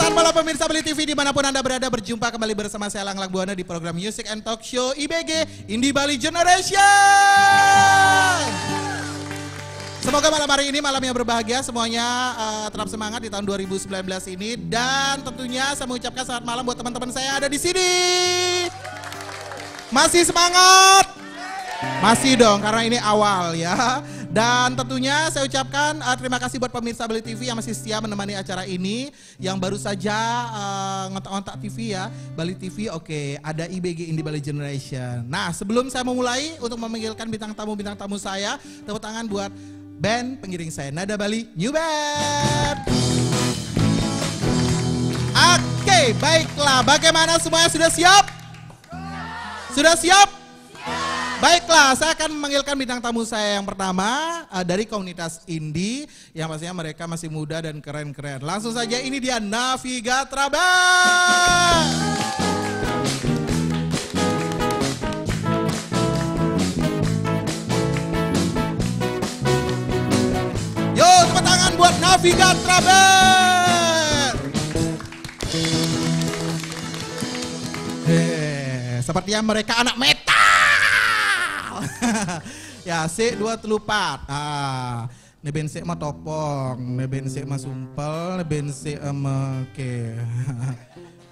Saat malam pemirsa Beli TV di mana pun anda berada berjumpa kembali bersama saya Lang Lang Buana di program Music and Talk Show IBG Indie Bali Generation. Semoga malam hari ini malam yang berbahagia semuanya uh, tetap semangat di tahun 2019 ini dan tentunya saya mengucapkan selamat malam buat teman-teman saya ada di sini. Masih semangat? Masih dong karena ini awal ya. Dan tentunya saya ucapkan uh, terima kasih buat pemirsa Bali TV yang masih setia menemani acara ini. Yang baru saja uh, ngontak-ngontak TV ya. Bali TV oke okay, ada IBG Indie Bali Generation. Nah sebelum saya memulai untuk memanggilkan bintang tamu-bintang tamu saya. Tepuk tangan buat band pengiring saya Nada Bali New Band. Oke okay, baiklah bagaimana semuanya sudah siap? Sudah siap? Baiklah, saya akan memanggilkan bintang tamu saya yang pertama uh, dari komunitas indie yang pastinya mereka masih muda dan keren-keren. Langsung saja ini dia Navigatra Band. Yo, tepuk tangan buat Navigatra. Hei, sepertinya mereka anak metal. ya si dua telupat. Ah neben si mah topong neben si mah sumpel neben ama oke.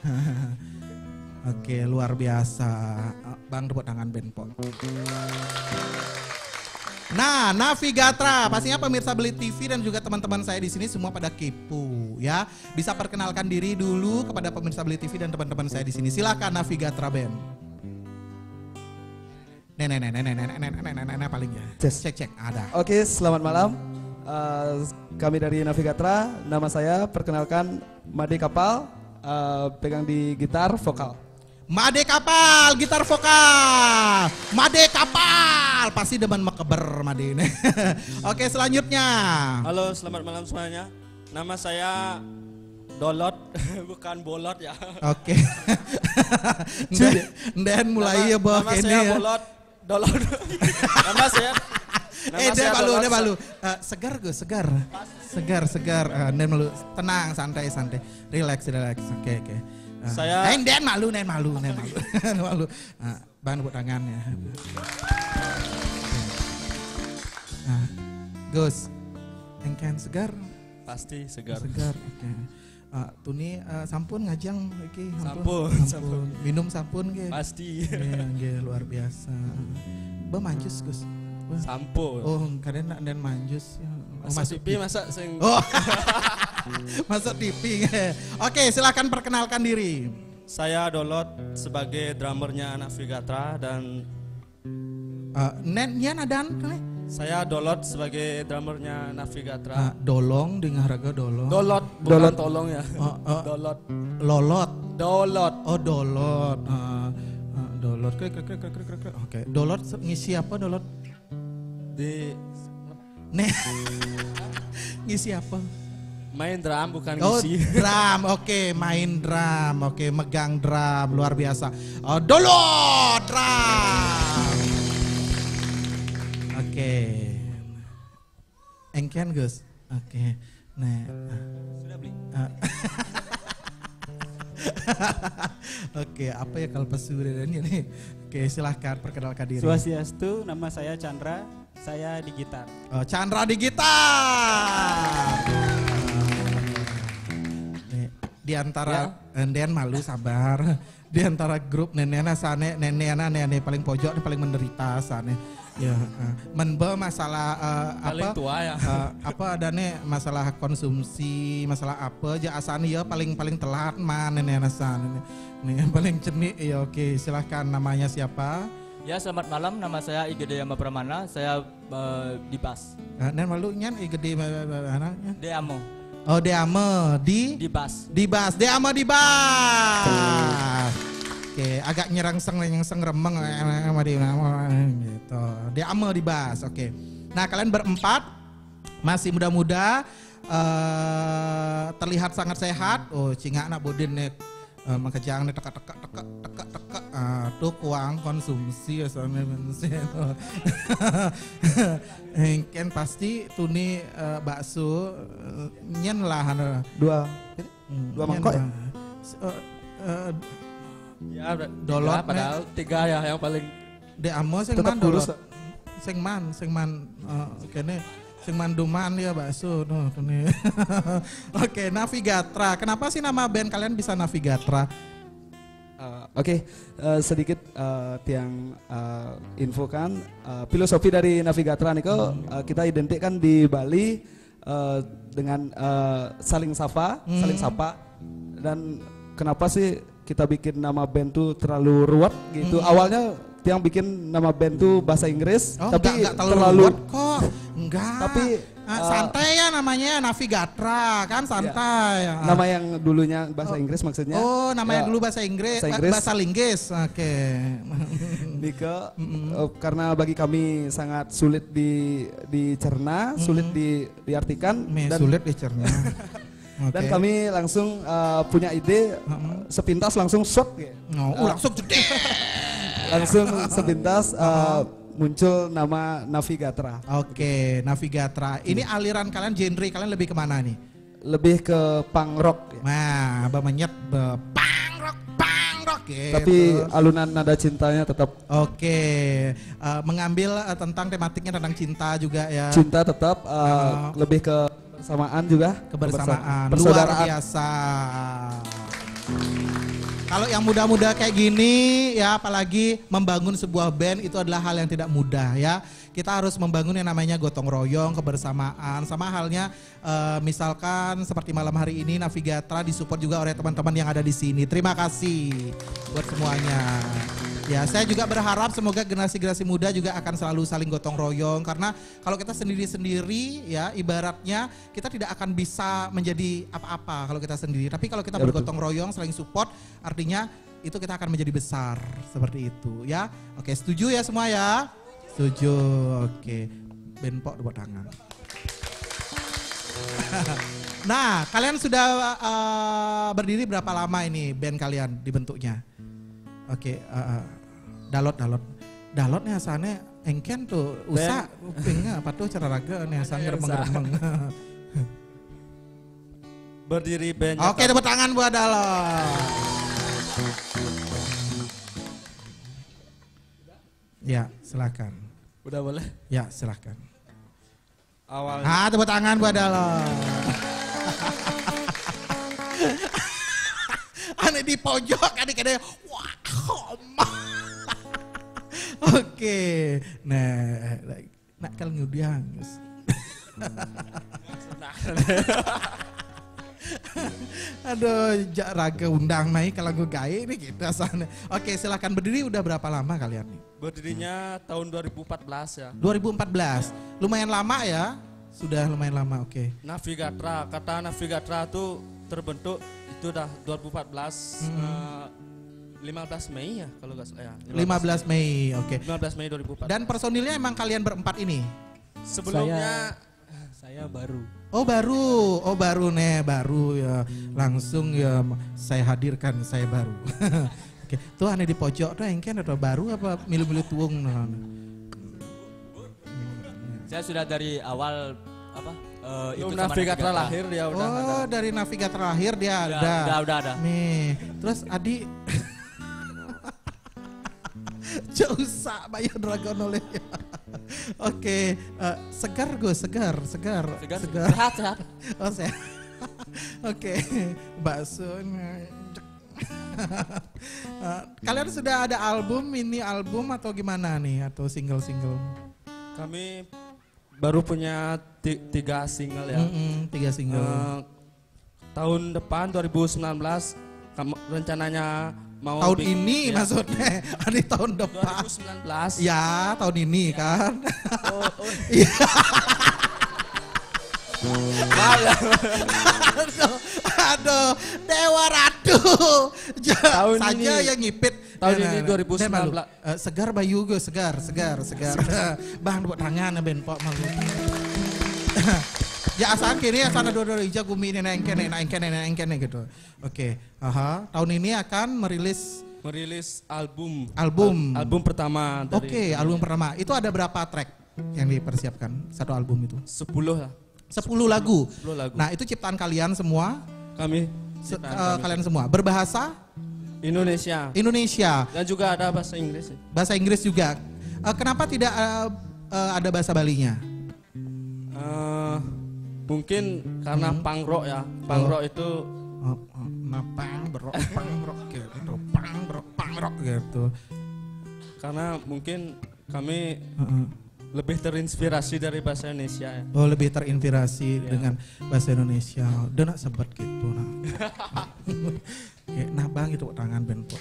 Oke luar biasa. Bang tepuk tangan benpon Nah, Navigatra, pastinya pemirsa Beli TV dan juga teman-teman saya di sini semua pada kepo ya. Bisa perkenalkan diri dulu kepada pemirsa Beli TV dan teman-teman saya di sini. Silakan Navigatra Band nenek nenek nenek nenek nenek nenek nenek paling ya. Cek cek ada. Oke, selamat malam. Uh, kami dari Navigatra, nama saya perkenalkan Made Kapal, uh, pegang di gitar vokal. Made Kapal, gitar vokal. Made Kapal, pasti demen mekeber Made ini. Oke, selanjutnya. Halo, selamat malam semuanya. Nama saya Dolot, bukan bolot ya. Oke. Dan mulai ya bawa Nama saya ya. bolot, dolot. nama saya Nama eh, deh malu, deh malu. Uh, segar gue, segar. Segar, segar. Uh, malu. Tenang, santai, santai. Relax, relax. Oke, okay, oke. Okay. Uh, saya eh, Den malu, Den malu, Den malu. malu. Uh, bahan buat tangannya. Uh, Gus, engken segar? Pasti segar. Segar, oke. Okay. Uh, tuni uh, sampun ngajang iki sampun, sampun, sampun. minum sampun ge pasti ge luar biasa be manjus Gus Sampo. Oh, kadang nak dan manjus. Ya. Oh, masuk TV masa sing Oh. masuk TV. Oke, silakan perkenalkan diri. Saya Dolot sebagai drummernya Anak Vigatra dan uh, Nen Yan adan Saya Dolot sebagai drummernya Navigatra. Uh, dolong dengar harga dolong. Dolot, bukan dolot tolong ya. Uh, uh, dolot. Lolot. Dolot. Oh, dolot. Uh, uh, dolot. Oke, okay. dolot ngisi apa dolot? Di Nih. ngisi apa? Main drum bukan oh, ngisi. drum, oke, okay. main drum, oke, okay. megang drum, luar biasa. Oh, dolot drum. Engken Gus. Oke. Okay. Nah. Sudah beli. Uh. Oke, apa ya kalau dan ini? Oke, silahkan perkenalkan diri. Swastiastu, nama saya Chandra, saya di gitar. Oh, Chandra di gitar. Nih, di antara ya. Nden malu sabar. Di antara grup nenena sane nenena nenek paling pojok paling menderita sane. Ya, uh, menbe masalah uh, paling apa? tua ya. Uh, apa ada nih masalah konsumsi, masalah apa aja asani ya paling paling telat mana nih asan nih yang paling cenik ya oke silahkan namanya siapa? Ya selamat malam nama saya Igede Yama Pramana saya uh, di bas. Uh, dan malu nyan Igede mana? Deamo. Oh Deamo di? Di bas. Di bas, Deamo di bas. Oke, agak nyerang seng yang seng remeng sama di gitu. Dia ame dibahas. Oke. Nah, kalian berempat masih muda-muda uh, terlihat sangat sehat. Oh, cinga anak bodin nih uh, makejang nih teka teka teka teka teka uh, tuh kuang konsumsi ya soalnya Ken pasti tuni uh, bakso uh, nyen lah dua Dua mangkok ya? Eh, eh, Ya, Dolot, tiga, padahal tiga ya yang paling De Amo sing man kurus. dolot. Sing man, sing man eh, kene sing man duman ya bakso no. Oke, Navigatra. Kenapa sih nama band kalian bisa Navigatra? Uh, Oke, uh, sedikit uh, tiang uh, infokan uh, filosofi dari Navigatra niko uh, kita identikkan di Bali uh, dengan uh, saling sapa, saling sapa dan kenapa sih kita bikin nama band tuh terlalu ruwet gitu. Awalnya tiang bikin nama band tuh bahasa Inggris, Oh, tapi enggak, enggak terlalu, terlalu ruwet kok. Enggak. Tapi, uh, santai ya namanya Navigatra kan santai. Ah. nama yang dulunya bahasa Inggris maksudnya. Oh, namanya Ya, dulu bahasa Inggris, bahasa Inggris. bahasa Linggis. Oke. Nike eh, karena bagi kami sangat sulit di dicerna, sulit di diartikan Me dan sulit dicerna. Oke. dan kami langsung eh, punya ide sepintas langsung shot gitu. Oh, uh, langsung gede. langsung sepintas eh, muncul nama Navigatra Oke, Navigatra. Ini aliran kalian genre kalian lebih ke mana nih? lebih ke punk rock ya. Nah, abang menyet be- pang rock, pang rock gitu. tapi alunan nada cintanya tetap Oke, eh, mengambil eh, tentang tematiknya tentang cinta juga ya. cinta tetap eh, Oh. lebih ke kebersamaan juga Kebersamaan, luar persaudaraan biasa. Kalau yang muda-muda kayak gini ya apalagi membangun sebuah band itu adalah hal yang tidak mudah ya. Kita harus membangun yang namanya gotong royong, kebersamaan. Sama halnya eh, misalkan seperti malam hari ini Navigatra disupport juga oleh teman-teman yang ada di sini. Terima kasih buat semuanya. Ya, saya juga berharap semoga generasi-generasi muda juga akan selalu saling gotong royong karena kalau kita sendiri-sendiri ya ibaratnya kita tidak akan bisa menjadi apa-apa kalau kita sendiri. Tapi kalau kita Ya, betul. bergotong royong saling support artinya itu kita akan menjadi besar seperti itu ya. Oke, setuju ya semua ya? Setuju. Oke. Benpok tepuk tangan. nah, kalian sudah eh, berdiri berapa lama ini band kalian dibentuknya? Oke, eh, eh, dalot dalot. Dalot nih asalnya engken tuh usah upingnya apa tuh cara raga nih asalnya remeng-remeng. berdiri band Oke, tepuk tangan buat Dalot. Ya, silakan. Udah boleh Ya, silakan. awal Ah, tepuk tangan buat Dalot. Aneh di pojok, adik-adik. Wah. Oke, nah, nak kalau ngudiang. Aduh, raga undang naik kalau gue gawe ini gitu asalnya. Oke, silakan berdiri udah berapa lama kalian nih? berdirinya tahun 2014 ya 2014. Lumayan lama ya. Sudah lumayan lama, oke. Navigatra kata Navigatra itu terbentuk itu udah 2014 eh, 15 Mei ya kalau nggak salah ya 15 Mei, oke. 15 Mei 2014 Dan personilnya emang kalian berempat ini? sebelumnya Saya baru. Oh baru, oh baru nih, baru ya. Langsung ya saya hadirkan, saya baru. Oke, tuh aneh di pojok tuh engken atau baru apa milu-milu tuung nah. Saya sudah dari awal apa? sama Navigatra Navigatra. lahir dia udah ada. Oh, dari Naviga terakhir dia Ya, ada. udah, udah ada. Nih, terus Adi Jauh usah bayar dragon oleh Oke, eh, segar gue, segar, segar, Segar, segar. sehat, sehat. Oh saya. Oke, bakso. Eh, Kalian sudah ada album, mini album atau gimana nih atau single-single? kami baru punya ti- tiga single ya Mm-mm, tiga single. Eh, tahun depan 2019 kam- rencananya mau tahun bikin- ini ya, maksudnya, di tahun depan. 2019 Ya, tahun ini kan. oh, oh, Iya. ya. aduh, aduh, Dewa Ratu. Tahun saja ini- yang ngipit. tahun Ya, ini nah, nah. 2019. Saya malu. Eh, segar Bayu gue, segar, segar, segar. Bang, buat tangan ben pok malu. Ya asal kini asal dua-dua hijau gumi ini nengken, nengken, nengken gitu. Oke, aha. Tahun ini akan merilis merilis album Album. Al- album pertama dari Oke, album pertama. Itu ada berapa track yang dipersiapkan satu album itu? 10 lah 10 lagu. 10 lagu Nah, itu ciptaan kalian semua. kami Se- ciptaan eh, kami. kalian semua berbahasa Indonesia Indonesia, dan juga ada bahasa Inggris. bahasa Inggris juga. Eh, kenapa tidak eh, ada bahasa Balinya? Mungkin karena punk rock ya. Punk Oh. itu Oh, oh, nah, pang bro, pang bro gitu, pang bro, pang rock gitu. karena mungkin kami lebih terinspirasi dari bahasa Indonesia ya. Oh lebih terinspirasi Iya. dengan bahasa Indonesia. Udah nak gitu nah. Nah bang itu tangan bentuk.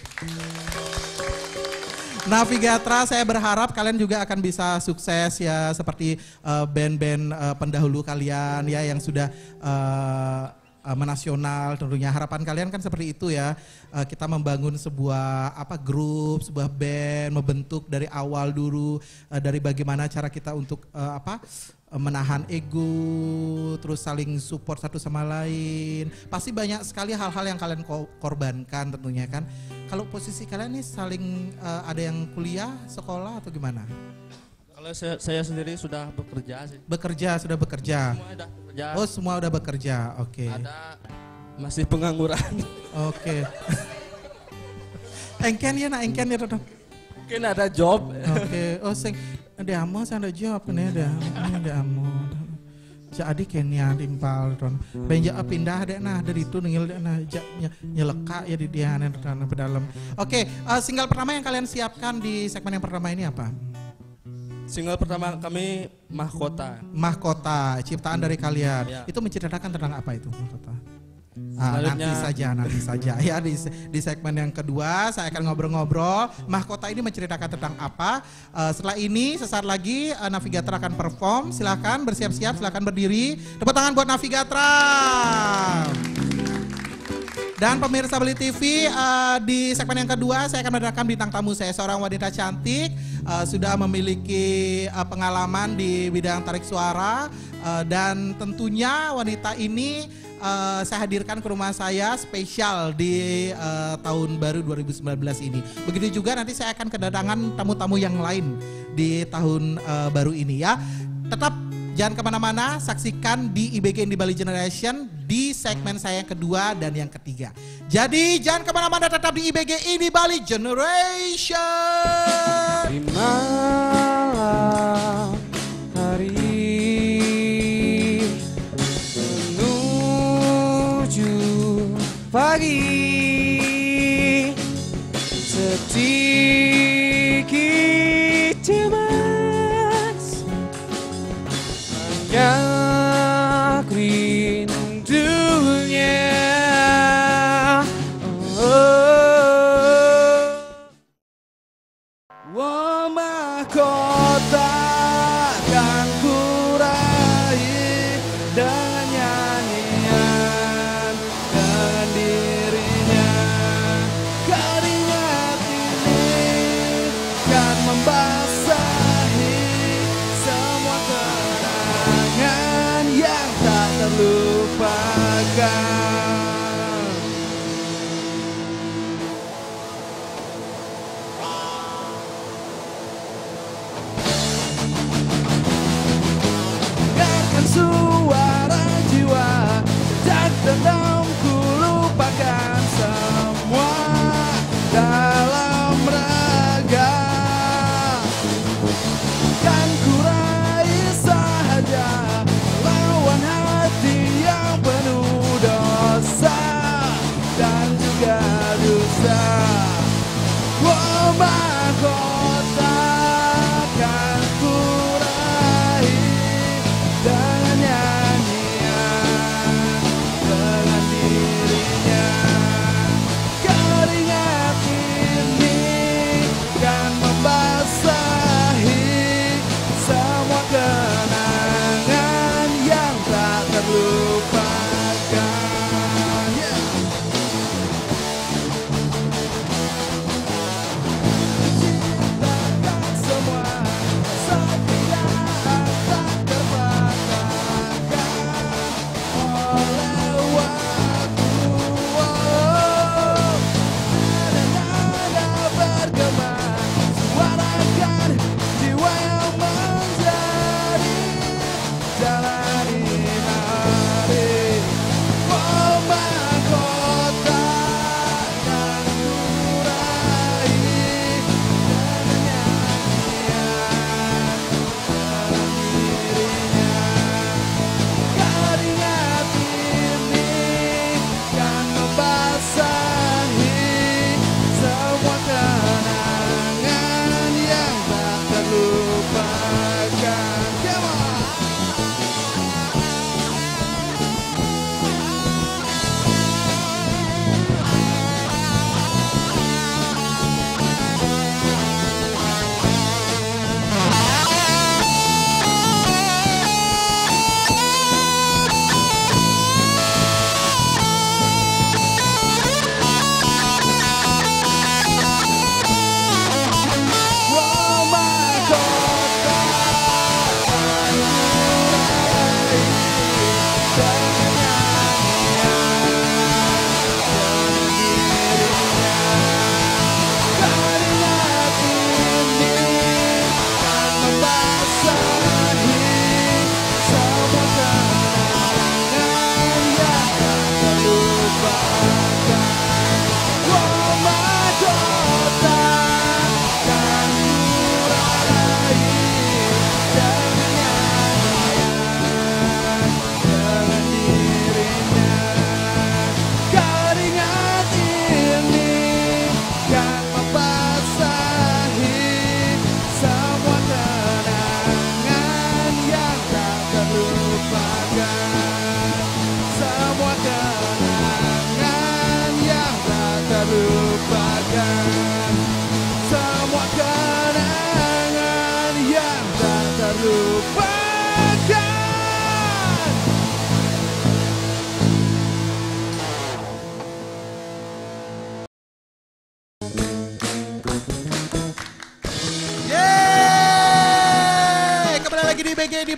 Navigatra saya berharap kalian juga akan bisa sukses ya seperti eh, band-band eh, pendahulu kalian ya yang sudah eh, eh, menasional tentunya. Harapan kalian kan seperti itu ya. Eh, kita membangun sebuah apa grup sebuah band membentuk dari awal dulu eh, dari bagaimana cara kita untuk eh, apa menahan ego terus saling support satu sama lain. Pasti banyak sekali hal-hal yang kalian ko- korbankan tentunya kan. Kalau posisi kalian nih saling eh, ada yang kuliah sekolah atau gimana Kalau saya, saya sendiri sudah bekerja sih. bekerja sudah bekerja Semua sudah bekerja. oh semua udah bekerja oke Ada masih pengangguran. oke engken ya nak engken ya Toto. mungkin ada job. Oke, oh sing ada amo saya ada jawab nih ada, ada amo. Jadi Kenya timpal ton. Benja pindah deh nah dari itu ningil deh nah nyeleka ya di dia nih ke dalam. Oke, eh, single pertama yang kalian siapkan di segmen yang pertama ini apa? Single pertama kami Mahkota. Mahkota, ciptaan dari kalian. Ya. Itu menceritakan tentang apa itu mahkota? Ah, nanti saja, nanti saja. Ya di, di segmen yang kedua saya akan ngobrol-ngobrol. Mahkota ini menceritakan tentang apa? Eh, setelah ini sesaat lagi eh, Navigator akan perform. Silakan bersiap-siap, silakan berdiri. Tepuk tangan buat Navigator. Dan pemirsa Beli TV eh, di segmen yang kedua saya akan mendatangkan bintang tamu saya seorang wanita cantik eh, sudah memiliki eh, pengalaman di bidang tarik suara eh, dan tentunya wanita ini eh, saya hadirkan ke rumah saya spesial di eh, tahun baru 2019 ini. Begitu juga nanti saya akan kedatangan tamu-tamu yang lain di tahun eh, baru ini ya. Tetap Jangan ke mana-mana, saksikan di IBG Indie Bali Generation di segmen saya yang kedua dan yang ketiga. Jadi jangan ke mana-mana, tetap di IBG Indie Bali Generation. Di malam hari menuju pagi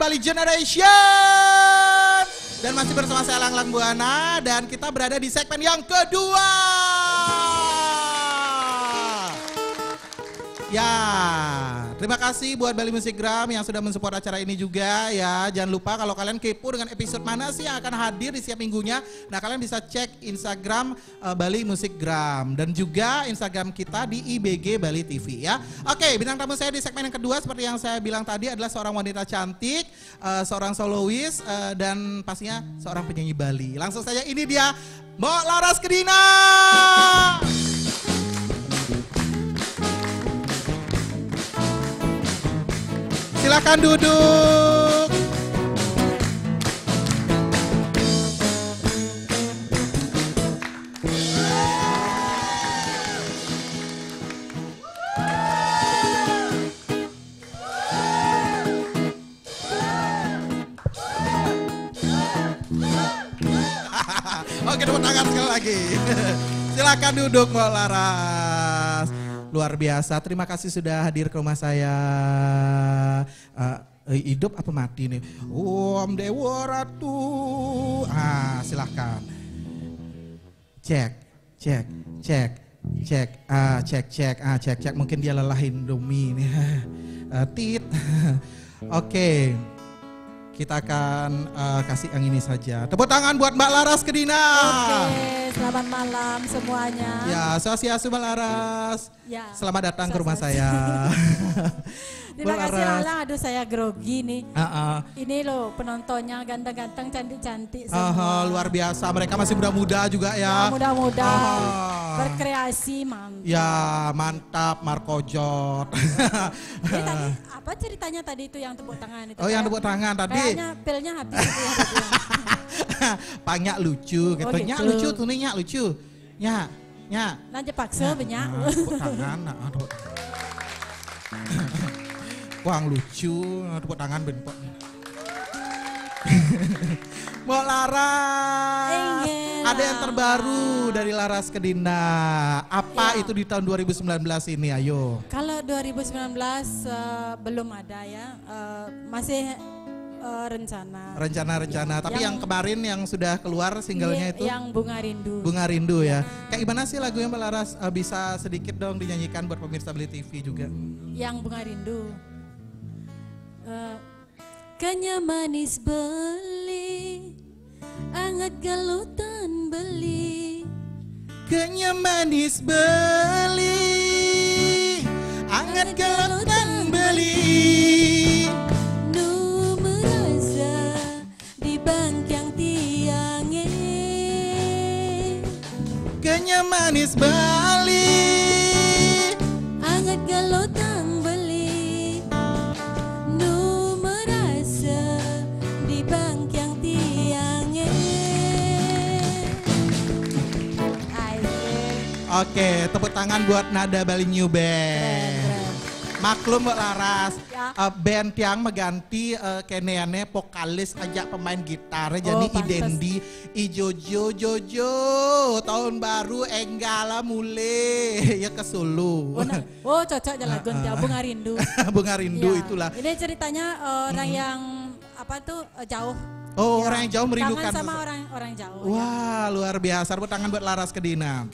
Bali Generation. Dan masih bersama saya Lang Lang Buana dan kita berada di segmen yang kedua. Ya, terima kasih buat Bali Musikgram yang sudah mensupport acara ini juga ya. Jangan lupa kalau kalian kepo dengan episode mana sih yang akan hadir di setiap minggunya. Nah kalian bisa cek Instagram eh, Bali Musikgram dan juga Instagram kita di IBG Bali TV ya. Oke, bintang tamu saya di segmen yang kedua seperti yang saya bilang tadi adalah seorang wanita cantik, eh, seorang solois eh, dan pastinya seorang penyanyi Bali. Langsung saja ini dia Mbok Laras Kedina. Silakan duduk. Oke, tepuk tangan sekali lagi. Silakan duduk Mbak Laras. Luar biasa. Terima kasih sudah hadir ke rumah saya. Eh, hidup apa mati nih? Om Dewa Ratu. Ah, silahkan. Cek, cek, cek, cek. Ah, cek, cek. Ah, cek, cek. Mungkin dia lelah Indomie nih. Eh, tit. Oke. Kita akan eh, kasih yang ini saja. Tepuk tangan buat Mbak Laras Kedina. Oke, selamat malam semuanya. Ya, sosiasi Mbak Laras. Ya, Selamat datang ke rumah saya. Terima kasih. Lala, aduh saya grogi nih. Ah, ah. Ini loh penontonnya ganteng-ganteng, cantik-cantik semua. ah, luar biasa. Mereka masih muda-muda juga ya. Ya, mudah-mudah Ah. berkreasi mantap. Ya, mantap Marco Jot. Jadi tadi apa ceritanya tadi itu yang tepuk tangan itu? Oh, yang tepuk tangan tadi. Kayaknya pilnya habis itu ya tadi. Panyak lucu gitu. Oh, Nyak gitu. lucu tuh nih, nyak lucu. Nyak, nyak. Lanjut paksa banyak. Tepuk tangan. Nah, ah, tepuk- Wah, lucu. Tepuk tangan ben Pok. Mbak Laras, ada yang terbaru dari Laras Kedina. Apa Ya. itu di tahun 2019 ini? Ayo. Kalau 2019 eh, belum ada ya, eh, masih eh, rencana. Rencana-rencana. Tapi yang, Yang- kemarin yang sudah keluar singlenya itu yang bunga rindu. Bunga Rindu ya. Kayak gimana sih lagunya Mbak Laras? Eh, bisa sedikit dong dinyanyikan buat pemirsa Beli TV juga. yang bunga rindu. Eh, Kanya manis beli, anget galutan beli. Kenya manis beli, anget galotan tangan buat Nada Bali New Keren, Band. keren. Maklum Mbak Laras, Ya. eh, band yang mengganti uh, keneannya vokalis ajak pemain gitar jadi Oh, pantes. Idendi Ijojo Jojo tahun baru enggala mule ya ke Solo. Oh, nah. oh cocok jalan Ah, ah. bunga rindu. Bunga rindu Iya. itulah. Ini ceritanya uh, orang yang apa tuh uh, jauh. Oh, Ya, orang yang jauh merindukan. Kangen sama orang orang jauh. ya. Wah, luar biasa. Tangan buat Laras Kedina.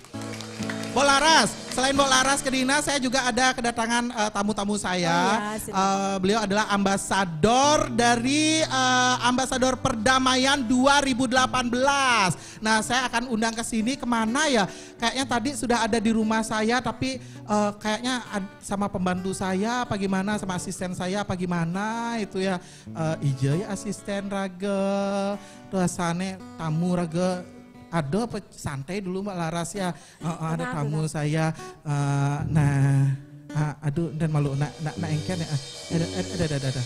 Bo Laras, selain Bo Laras Kedina, saya juga ada kedatangan eh, tamu-tamu saya. Oh, ya. Eh, beliau adalah ambasador dari eh, ambasador perdamaian 2018. Nah, saya akan undang ke sini ke mana ya? Kayaknya tadi sudah ada di rumah saya, tapi eh, kayaknya sama pembantu saya, apa gimana, sama asisten saya, apa gimana itu ya? Eh, Ija ya asisten Raga, rasane tamu Raga ada apa santai dulu Mbak Laras ya. Eh, eh, ada tamu saya. Eh, nah ah, aduh dan malu nak nak nak engken ya Ah, ada ada ada ada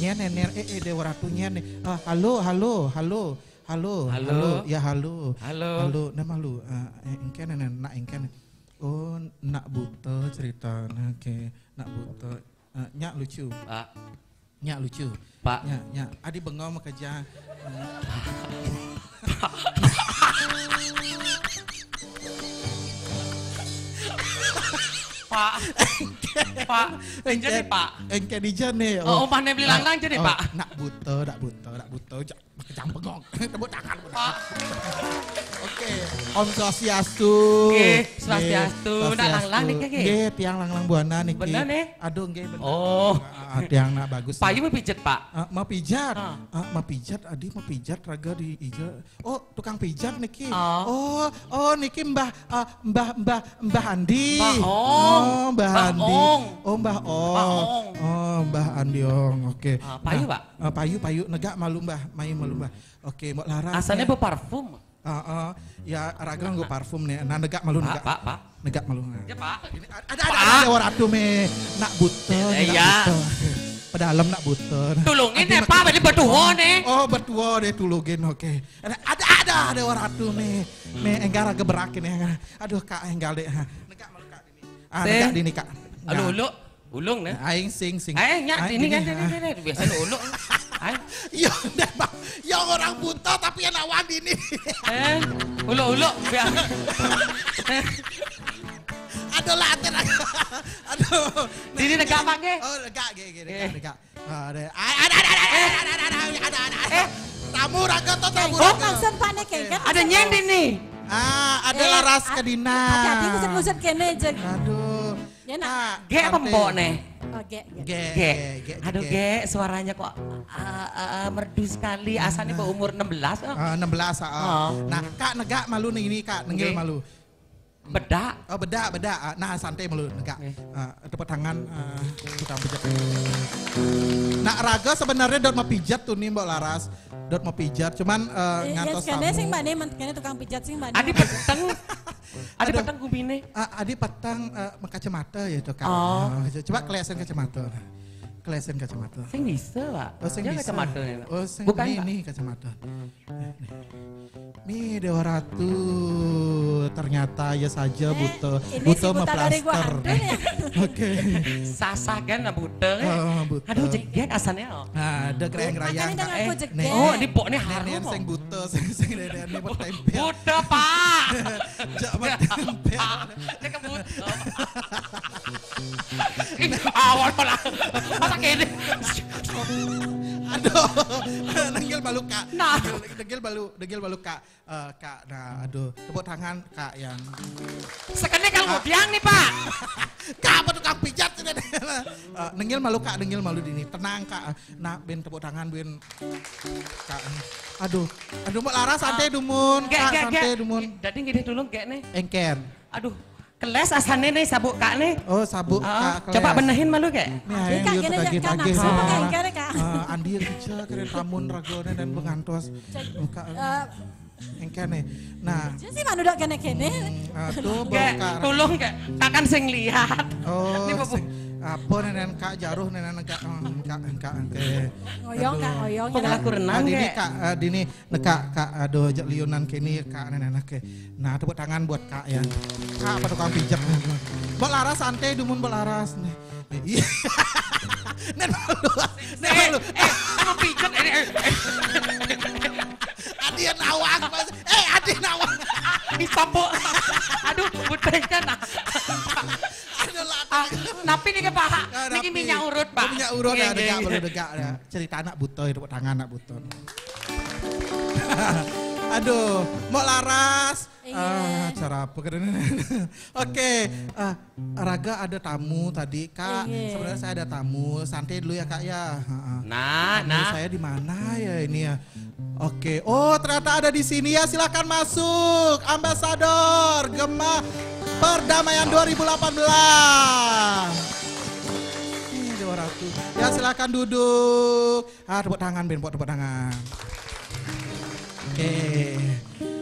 nyen nyen eh eh dewa ratu nyen nih. Ah, halo halo halo halo Halo. ya halo. Halo. halo nah malu. Engken nen nak engken oh nak buta cerita nah, oke. Nak buta. Ah, nyak lucu. Pak, nyak lucu. Pak. nyak nyak. Adi bengong kerja Pak. Pak. Pak, enjen Pak. Engke dijane. Oh, mana beli langlang jadi oh, Pak. Nak butuh, nak butuh, nak butuh. Kejam pegong. Tepuk tangan. Pak. Oke. Om Swastiastu. Nggih, Swastiastu. Nak langlang nih, Nggih. Nggih, tiang langlang buana niki. Bener, nih? Aduh, nggih bener. Oh. Ah, tiang nak bagus. Payu mau pijet Pak. Ah, mau pijat, Ah. Ah, mau pijat, adi mau pijat raga di ija. Oh, tukang pijat niki. Ah. Oh, oh niki Mbah ah, Mbah Mbah Mbah Andi. Mbah Ong. Oh, Mbah Andi. Oh, Mbah Ong. Mbah Ong. Oh, Mbah Andi Ong. Oke. Ah, payu, Nah, Pak? ah, payu, payu, negak malu Mbah, mayu malu Mbah. Oke, mau laras. Asalnya ya. berparfum. Ah, ah. ya raga nggo parfum nih. Nah, negak malu Pak, negak. Pak, Pak. Negak malu. Ya Pak. Ini ada ada ada, ada orang tuh me nak buto, Eh, nak ya. buto. Pedalam nak buto. Tulungin nih makin- Pak, beli berdua nih. Oh betua deh tulungin oke. Ada ada ada ada orang tuh me me enggak raga berakin ya. Aduh kak enggak deh. Negak malu kak ini. Ah negak dini kak. Aduh, uluk. Ulung nih. Aing sing sing. Eh, nyak Aing ini kan gini, ini Yo, ya memang, ya orang buta tapi anak wadi nih. eh, ulo ulo, ya. Aduh lah, aduh, ini Dini negak pange? Oh, negak, gini, negak, negak. Ada, ada, ada, ada, ada, ada, ada, ada. ada, eh. Tamu raga tuh eh, tamu raga. Oh, maksud panik kan? Ada nyendi nih. Ah, ada laras eh, kedina. Hati-hati ngusut-ngusut kene, Jeng. Aduh. Ya, nak. Kak, Gek apa mbok nih? Oh, ge, ge. Ge, Gek. ge, Aduh, ge. Gek, suaranya kok ah, ah, merdu sekali. Asalnya berumur 16. oh. Ah, 16 ah. Oh. Nah, Kak negak malu nih ini Kak, nenggil malu. Bedak. Oh, beda, beda. Ah, Nah, santai malu negak. Oke. Ah, tepuk tangan ah, tukang pijat. Nah, Raga sebenarnya dot mau pijat tuh nih Mbak Laras. Dot mau pijat, cuman eh, Eh, ngantos Ya, kene sing tamu. Mbak nih, tukang pijat sing Mbak Adi nih. peteng. Adi petang patang Ada Adi patang uh, kacamata gitu kan. Coba kelihatan kacamata. Klesen kacamata. Sing bisa, Pak. Oh, sing bisa. kacamata. Oh, sing Bukan, ini, ini kacamata. Nih, Dewa Ratu, ternyata ya saja butuh eh, butuh memplaster. Oke. Sasa kan lah butuh. Kan? Oh, butuh. Aduh jeget asalnya. Nah, ada kereng rayang. Eh, oh, di pok ini harum. Oh. Sing butuh, sing sing deden ini tempe. Butuh, Pak. Jak tempe. Cek butuh. Awal malah. Masa kene. Aduh, nenggil balu kak. Nah. Nenggil balu, nenggil balu kak. Eh, kak, nah aduh, tepuk tangan kak yang. Sekene kalau mau biang nih, Pak. Kak apa tukang pijat sih uh, Nenggil malu kak, nenggil malu dini. Tenang kak. Nah, ben tepuk tangan ben. Kak. Aduh, aduh mbak Lara santai dumun. Gek, Kak santai dumun. Jadi gini dulu, gek nih. Engker. Aduh, Kelas asal nenek sabuk kak nih. Oh sabuk oh, kak kelas. Coba benahin malu kayak. Nih kak kena kak naksa kak kena kak. Ah, ah, Andi rica kena tamun ragone dan pengantos. Engke nih. Nah. Jadi mana udah kene kene. Tuh, tolong kak. Takan sing lihat. Oh. Ini apa nenek kak jaruh nenek kak kak kak ke Ngoyong, Kak, ngoyong. Laku renang, dini Gek? kak eh, dini nekak kak aduh liunan kini kak nenek ke nah tepuk tangan buat kak ya kak apa tukang pijat Mbak Laras santai dumun Mbak Laras nih Iya. Nen malu, nen Eh, malu. eh, minyak urut ya, degak iya. perlu degak ya. Cerita anak buto, tepuk tangan anak buto. Aduh, mau laras. Iya. Ah, cara apa keren. Oke, ah, Raga ada tamu tadi, Kak. Iya. Sebenarnya saya ada tamu. Santai dulu ya, Kak ya. Nah, Tamu nah. saya di mana ya ini ya? Oke, oh ternyata ada di sini ya. Silakan masuk, Ambasador Gema Perdamaian 2018. Ratu. Ya silakan duduk. Ah, tepuk tangan, Ben, tepuk tangan. Oke.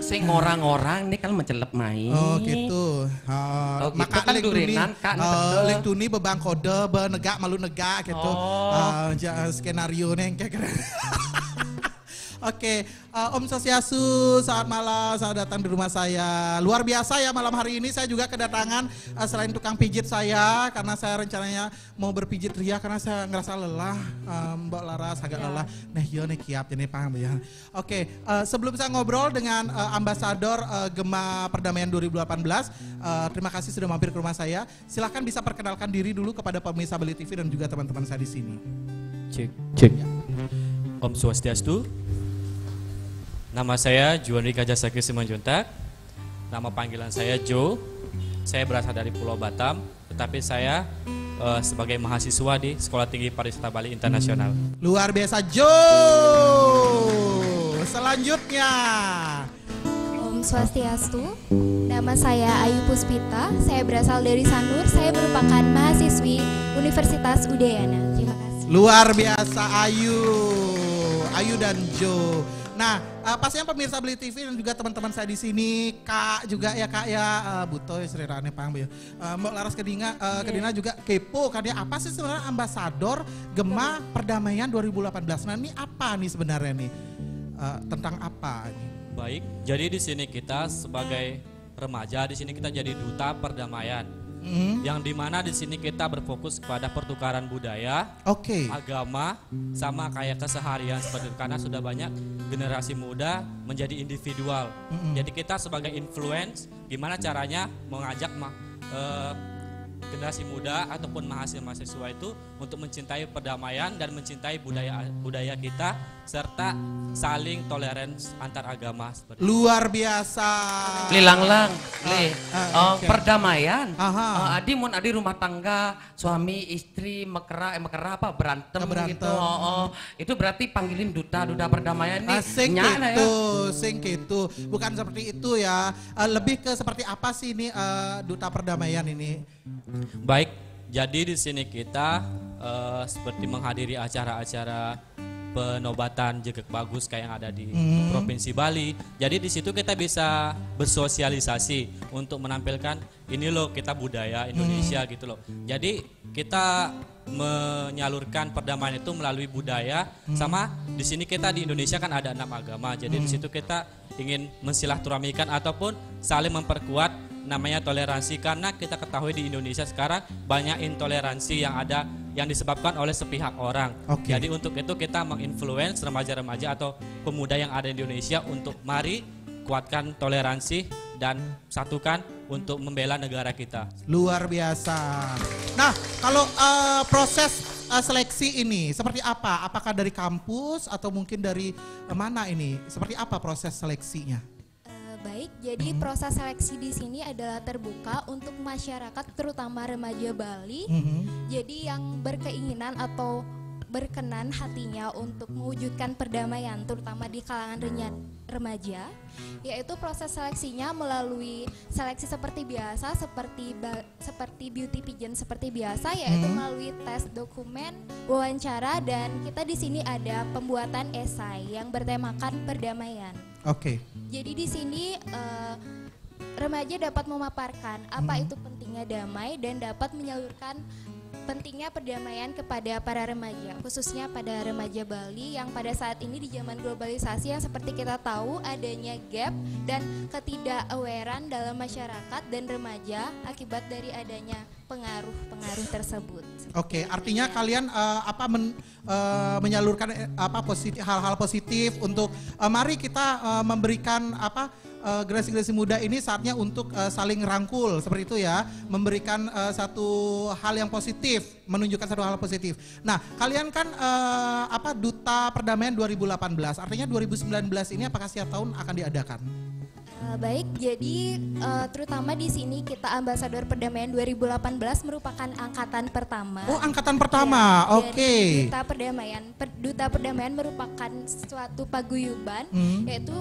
Sing orang-orang ini kan mencelep main. Oh gitu. Oh, Oh, gitu maka kan lek durinan, kan, oh, betul. lek bebang kode, benegak malu negak gitu. Oh. Ja- skenario neng kayak. Oke, eh, Om Sosiasu, selamat malam, selamat datang di rumah saya. Luar biasa ya malam hari ini saya juga kedatangan eh, selain tukang pijit saya karena saya rencananya mau berpijit ria karena saya ngerasa lelah, eh, Mbak Laras agak lelah. Nah, yo nih kiap ini paham ya. Oke, eh, sebelum saya ngobrol dengan eh, ambasador eh, Gema Perdamaian 2018, eh, terima kasih sudah mampir ke rumah saya. Silahkan bisa perkenalkan diri dulu kepada pemirsa Bali TV dan juga teman-teman saya di sini. Cek. Cek. Om Swastiastu. Nama saya Juandri Kajasaki Simanjuntak. Nama panggilan saya Joe. Saya berasal dari Pulau Batam, tetapi saya eh, sebagai mahasiswa di Sekolah Tinggi Pariwisata Bali Internasional. Luar biasa Jo. Selanjutnya. Om Swastiastu, nama saya Ayu Puspita, saya berasal dari Sanur, saya merupakan mahasiswi Universitas Udayana. Terima kasih. Luar biasa Ayu. Ayu dan Jo. Nah, eh, pastinya pemirsa Beli TV dan juga teman-teman saya di sini, Kak juga ya Kak ya, eh, Buto Sri Rane Pang ya. Eh, Mbak Laras Kedinga, eh, Kedina juga kepo kan ya, apa sih sebenarnya ambasador Gema Perdamaian 2018? Nah, ini apa nih sebenarnya nih? Eh, tentang apa ini? Baik, jadi di sini kita sebagai remaja di sini kita jadi duta perdamaian. Mhm. Yang di mana di sini kita berfokus kepada pertukaran budaya, Oke. agama, sama kayak keseharian seperti itu. Karena sudah banyak generasi muda menjadi individual. Jadi kita sebagai influence, gimana caranya mengajak eh, generasi muda ataupun mahasiswa-mahasiswa itu untuk mencintai perdamaian dan mencintai budaya budaya kita serta saling toleransi antar agama seperti itu. Luar biasa. Lilanglang, li, ah, oh, oke. perdamaian. Aha. Oh, adi mun adi rumah tangga, suami istri mekera, eh mekera apa berantem, Berantem. gitu. Oh, oh. itu berarti panggilin duta, duta perdamaian nih. Asing Nyana gitu, sing gitu. Bukan seperti itu ya. Eh, lebih ke seperti apa sih ini eh, duta perdamaian ini? Baik, jadi di sini kita eh, seperti menghadiri acara-acara penobatan jegek bagus kayak yang ada di Provinsi Bali. Jadi di situ kita bisa bersosialisasi untuk menampilkan ini loh kita budaya Indonesia gitu loh. Jadi kita menyalurkan perdamaian itu melalui budaya sama di sini kita di Indonesia kan ada enam agama. Jadi di situ kita ingin mensilaturahmikan ataupun saling memperkuat namanya toleransi karena kita ketahui di Indonesia sekarang banyak intoleransi yang ada yang disebabkan oleh sepihak orang. Oke. Jadi untuk itu kita menginfluence remaja-remaja atau pemuda yang ada di Indonesia untuk mari kuatkan toleransi dan satukan untuk membela negara kita. Luar biasa. Nah, kalau eh, proses eh, seleksi ini seperti apa? Apakah dari kampus atau mungkin dari eh, mana ini? Seperti apa proses seleksinya? Baik, jadi proses seleksi di sini adalah terbuka untuk masyarakat terutama remaja Bali. Mhm. Jadi yang berkeinginan atau berkenan hatinya untuk mewujudkan perdamaian terutama di kalangan renya- remaja yaitu proses seleksinya melalui seleksi seperti biasa seperti ba- seperti beauty pageant seperti biasa yaitu melalui tes dokumen wawancara dan kita di sini ada pembuatan esai yang bertemakan perdamaian Oke. jadi di sini eh, remaja dapat memaparkan apa itu pentingnya damai dan dapat menyalurkan pentingnya perdamaian kepada para remaja, khususnya pada remaja Bali yang pada saat ini di zaman globalisasi yang seperti kita tahu adanya gap dan ketidakawarean dalam masyarakat dan remaja akibat dari adanya pengaruh-pengaruh tersebut. Oke, artinya kalian eh, apa men- eh, menyalurkan eh, apa positif hal-hal positif untuk eh, mari kita eh, memberikan apa eh, generasi-generasi muda ini saatnya untuk eh, saling rangkul seperti itu ya, memberikan eh, satu hal yang positif, menunjukkan satu hal positif. Nah, kalian kan eh, apa duta perdamaian 2018, artinya 2019 ini apakah setiap tahun akan diadakan? Baik, jadi eh, terutama di sini kita ambasador perdamaian 2018 merupakan angkatan pertama. Oh, angkatan pertama. Ya, Oke. dari Duta Perdamaian. Per- Duta Perdamaian merupakan suatu paguyuban Hmm. yaitu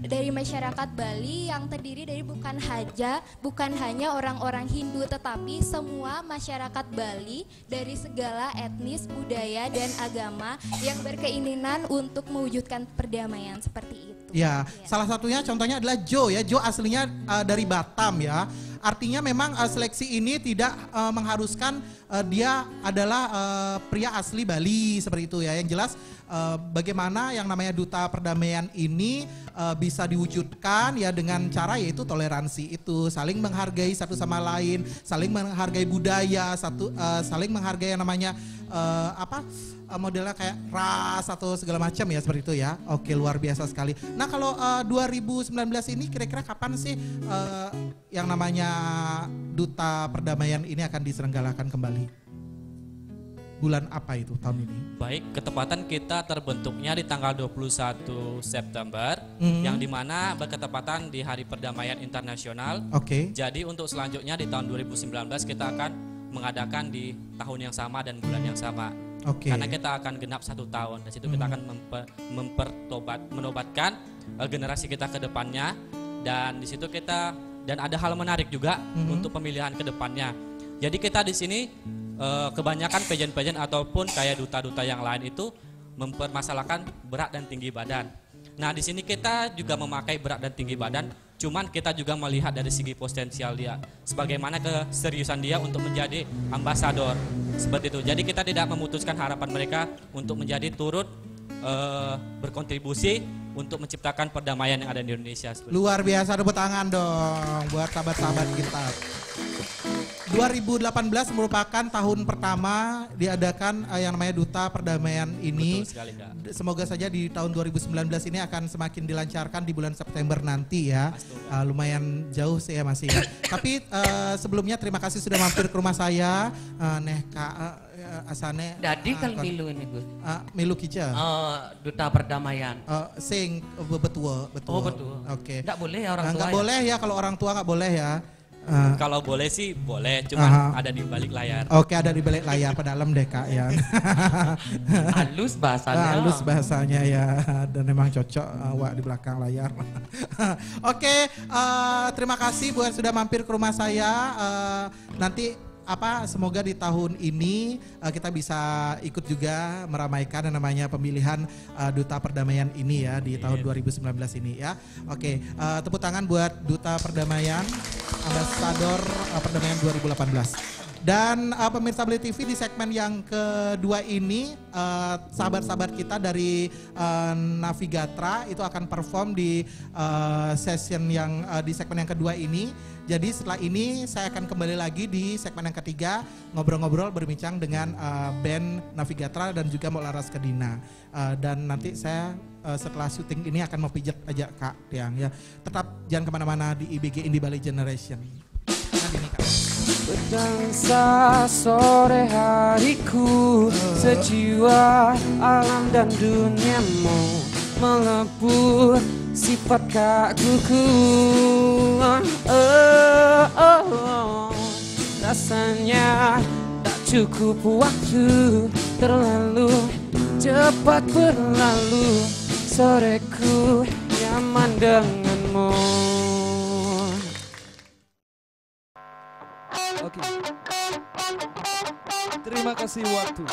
dari masyarakat Bali yang terdiri dari bukan haja, bukan hanya orang-orang Hindu tetapi semua masyarakat Bali dari segala etnis, budaya dan agama yang berkeinginan untuk mewujudkan perdamaian seperti itu. Ya, salah satunya contohnya adalah Jo ya. Jo aslinya uh, dari Batam ya. Artinya memang eh, seleksi ini tidak eh, mengharuskan eh, dia adalah eh, pria asli Bali seperti itu ya. Yang jelas eh, bagaimana yang namanya duta perdamaian ini eh, bisa diwujudkan ya dengan cara yaitu toleransi itu, saling menghargai satu sama lain, saling menghargai budaya, satu eh, saling menghargai yang namanya eh, apa? eh, modelnya kayak ras atau segala macam ya seperti itu ya. Oke, luar biasa sekali. Nah, kalau eh, 2019 ini kira-kira kapan sih eh, yang namanya duta perdamaian ini akan diselenggarakan kembali? Bulan apa itu tahun ini? Baik, ketepatan kita terbentuknya di tanggal 21 September Mhm. yang di mana berketepatan di Hari Perdamaian Internasional. Oke. Jadi untuk selanjutnya di tahun 2019 kita akan mengadakan di tahun yang sama dan bulan yang sama. Oke. Karena kita akan genap satu tahun. Di situ kita akan memper, mempertobat menobatkan eh, generasi kita ke depannya dan di situ kita dan ada hal menarik juga Mhm. untuk pemilihan ke depannya. Jadi kita di sini eh, kebanyakan pageant-pageant ataupun kayak duta-duta yang lain itu mempermasalahkan berat dan tinggi badan. Nah, di sini kita juga memakai berat dan tinggi badan, cuman kita juga melihat dari segi potensial dia, sebagaimana keseriusan dia untuk menjadi ambasador seperti itu. Jadi kita tidak memutuskan harapan mereka untuk menjadi turut eh, berkontribusi untuk menciptakan perdamaian yang ada di Indonesia. Luar biasa tepuk tangan dong buat sahabat-sahabat kita. 2018 merupakan tahun pertama diadakan eh, yang namanya Duta Perdamaian ini. Betul sekali, Kak. Semoga saja di tahun 2019 ini akan semakin dilancarkan di bulan September nanti ya. Eh, lumayan jauh sih ya masih. ya. Tapi eh, sebelumnya terima kasih sudah mampir ke rumah saya. Eh, neh Kak eh, Asane. Dadi kal kon- milu ini Gus. eh, milu kica. Eh, duta perdamaian. Eh, sing eh, betua, betul. Oh betul. Oke. Nggak boleh ya orang Nah, tua. nggak ya? boleh ya kalau orang tua nggak boleh ya. Eh, Kalau boleh sih boleh, cuman Aha. ada di balik layar. Oke ada di balik layar pada dalam deh kak ya. Halus bahasanya. Halus bahasanya ya dan memang cocok uh, Wak di belakang layar. Oke eh, terima kasih buat sudah mampir ke rumah saya. Eh, nanti apa semoga di tahun ini eh, kita bisa ikut juga meramaikan yang namanya pemilihan eh, duta perdamaian ini ya di tahun 2019 ini ya. Oke eh, tepuk tangan buat duta perdamaian ambasador eh, perdamaian 2018. Dan uh, pemirsa Beli TV di segmen yang kedua ini uh, sahabat-sahabat kita dari uh, Navigatra itu akan perform di uh, session yang uh, di segmen yang kedua ini. Jadi setelah ini saya akan kembali lagi di segmen yang ketiga ngobrol-ngobrol berbincang dengan uh, band Navigatra dan juga Molaras Kedina. Uh, dan nanti saya uh, setelah syuting ini akan mau pijat aja Kak Tiang ya. Tetap jangan ke mana-mana di IBG Indie Bali Generation. Ini, Kak. Berdansa sore hariku Sejiwa alam dan duniamu Melebur sifat kaguku oh, oh, oh. Rasanya tak cukup waktu Terlalu cepat berlalu Soreku nyaman denganmu Oke. Terima kasih waktu.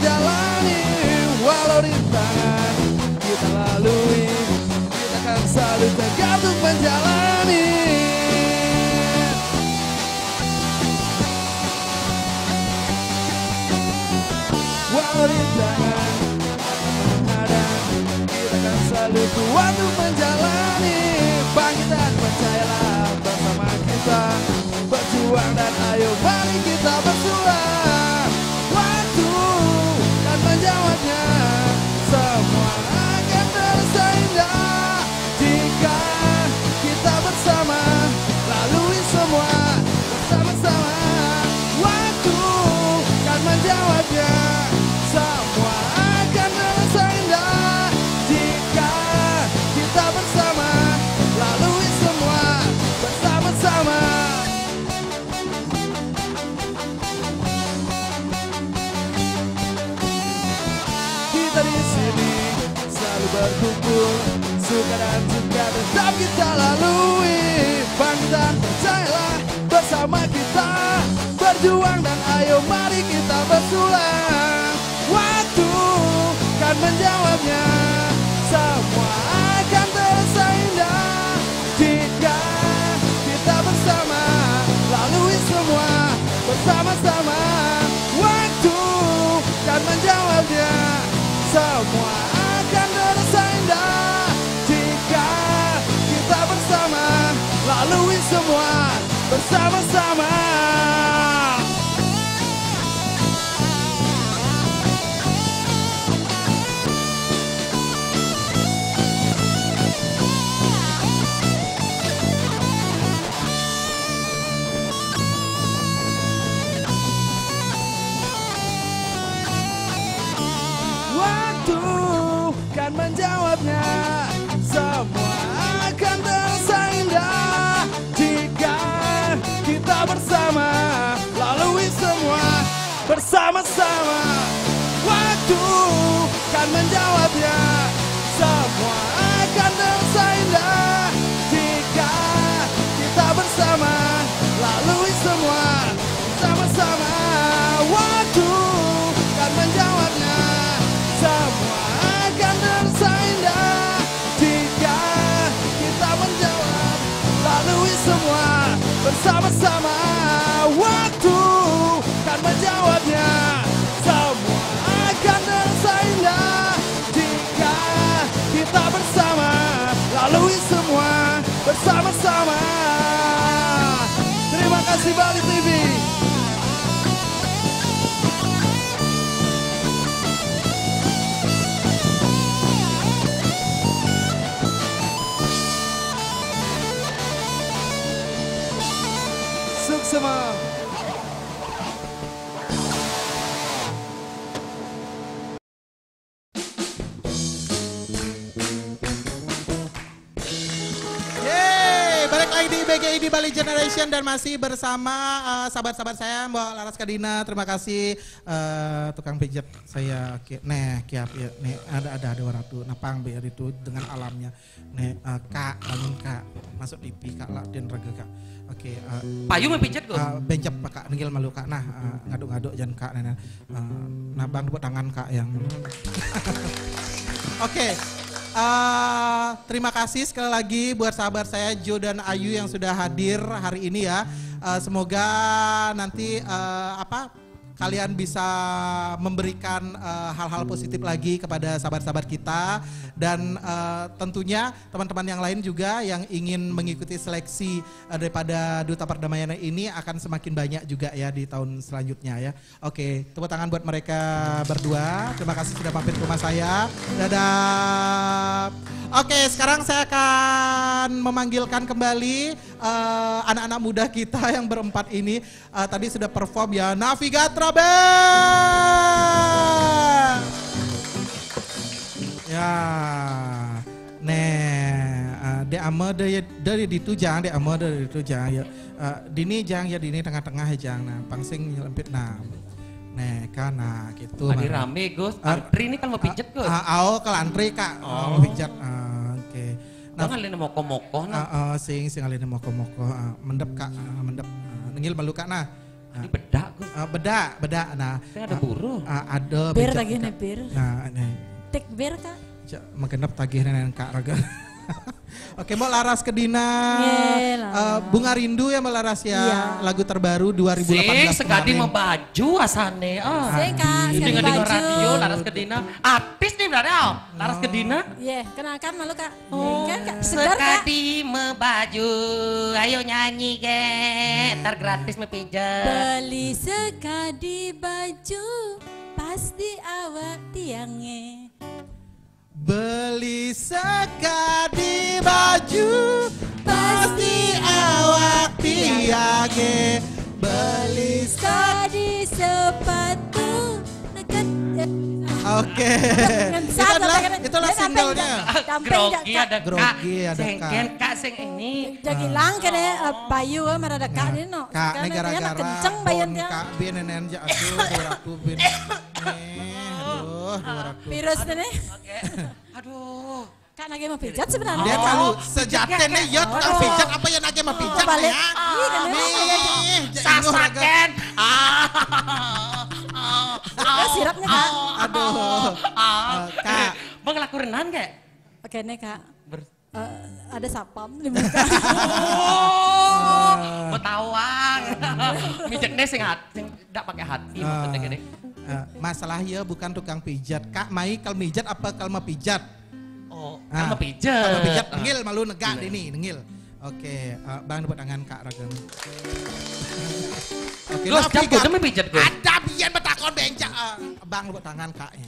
Jalani Walau rintangan kita lalui. Kita akan selalu tegar untuk menjalani. Walau rintangan menghadang Kita akan selalu kuat untuk menjalani. Bangkit dan percayalah bersama kita. Berjuang dan ayo mari kita bersuara menjawabnya Semua akan terasa indah Jika kita bersama Lalui semua bersama-sama. Waktu kan menjawabnya berkumpul Suka dan suka tetap kita lalui. Bangsa percayalah bersama kita. Berjuang dan ayo mari kita bersulang. Waktu kan menjawabnya Semua Terima kasih BGI di Bali Generation dan masih bersama eh, sahabat-sahabat saya Mbak Laras Kadina. Terima kasih eh, tukang pijat saya. Oke, Nih, kiap ya. Nih ada ada ada orang tuh napang biar itu dengan alamnya. Nih eh, Kak, bangun Kak. Masuk TV Kak lah dan rega Kak. Oke, eh, Payu mepijat gue. Uh, bencap pak kak nenggil malu kak nah uh, ngaduk-ngaduk jangan kak nah, uh, nah bang tepuk tangan kak yang oke uh, terima kasih sekali lagi buat sahabat saya Jo dan Ayu yang sudah hadir hari ini ya. Uh, semoga nanti uh, apa kalian bisa memberikan uh, hal-hal positif lagi kepada sahabat-sahabat kita dan uh, tentunya teman-teman yang lain juga yang ingin mengikuti seleksi uh, daripada duta perdamaian ini akan semakin banyak juga ya di tahun selanjutnya ya. Oke, tepuk tangan buat mereka berdua. Terima kasih sudah mampir ke rumah saya. Dadah. Oke, sekarang saya akan memanggilkan kembali uh, anak-anak muda kita yang berempat ini. Uh, tadi sudah perform ya, Navigatra Band. Ya, nih, uh, de ama dari dari itu jang, de ama dari itu jang ya. Uh, dini jang ya dini tengah-tengah ya jang, nah pangsing lempit nah. Nih kan, nah gitu. Mana. rame Gus. Ah, Antri ini kan mau pijet Gus. Ah, ah, oh, ke lantri kak, oh. mau pijat. Ah, Oke. Nah, ngalin moko-moko nah. Ah, ah, sing sing alin moko-moko, ah, mendep kak, ah, mendep. Ah, nenggil malu kak nah. Ini bedak Gus. Ah, beda, beda. Nah, Saya ada buruh. ah, ada. Bir becak, lagi nih Kak. bir. Nah, nih. Tek bir kak. Ja, Magenep tagih nenen kak raga. Oke, mau Laras Kedina. Eh, Bunga Rindu ya Mbak Laras ya. Iya. Lagu terbaru 2018 Sing sekadi mau baju asane. Ah. Saya kak, sekali Dengar baju. radio Laras Kedina. Artis nih berarti oh. Laras Kedina. Iya, kenalkan malu kak. Oh, Kan, kak. Segar kak. sekadi membaju, ayo nyanyi ke, ntar gratis mepijat. Beli sekadi baju, pasti awak tiangnya. Beli sekadi baju pasti awak tiage. Beli Sekadi sepatu, dekat. Oke. itu adalah itulah singlenya. Kak? Grogi Kak. ada kak, Grogi ada sengken Kak. kak sing ini. Jadi lang kene eh, bayu eh, marada kak ini no. Kak, ini nak gara-gara kenceng bayan dia. kak bin nenen ja aduh duratu bin. Aduh. Aduh, 200. Virus nih. Oke. Aduh. Kak nage mau pijat sebenarnya. Dia kalau sejatene ya tukang pijat apa yang nage mah pijat ya. Iya, aja. Sasaken. Ah. Ah, sirapnya kak. Aduh. Eh, Kak, Bang laku renan kayak? Oke nih kak. Ber- Eh, ada sapam di muka. Oh, betawang. Mijaknya sing hati, sing ndak pakai hati maksudnya gini. eh, masalah ya bukan tukang pijat. Kak, mai kal mijat apa kal mau pijat? Oh, Ah, kan mau pijat. Kalau pijat nengil malu negak dini nengil. Oke, eh, Bang dapat tangan Kak Ragam. Oke, Terus Nafi, jago Kak. demi pijat gue. Ada biar betakon bencak. eh, Bang dapat tangan Kak. ya.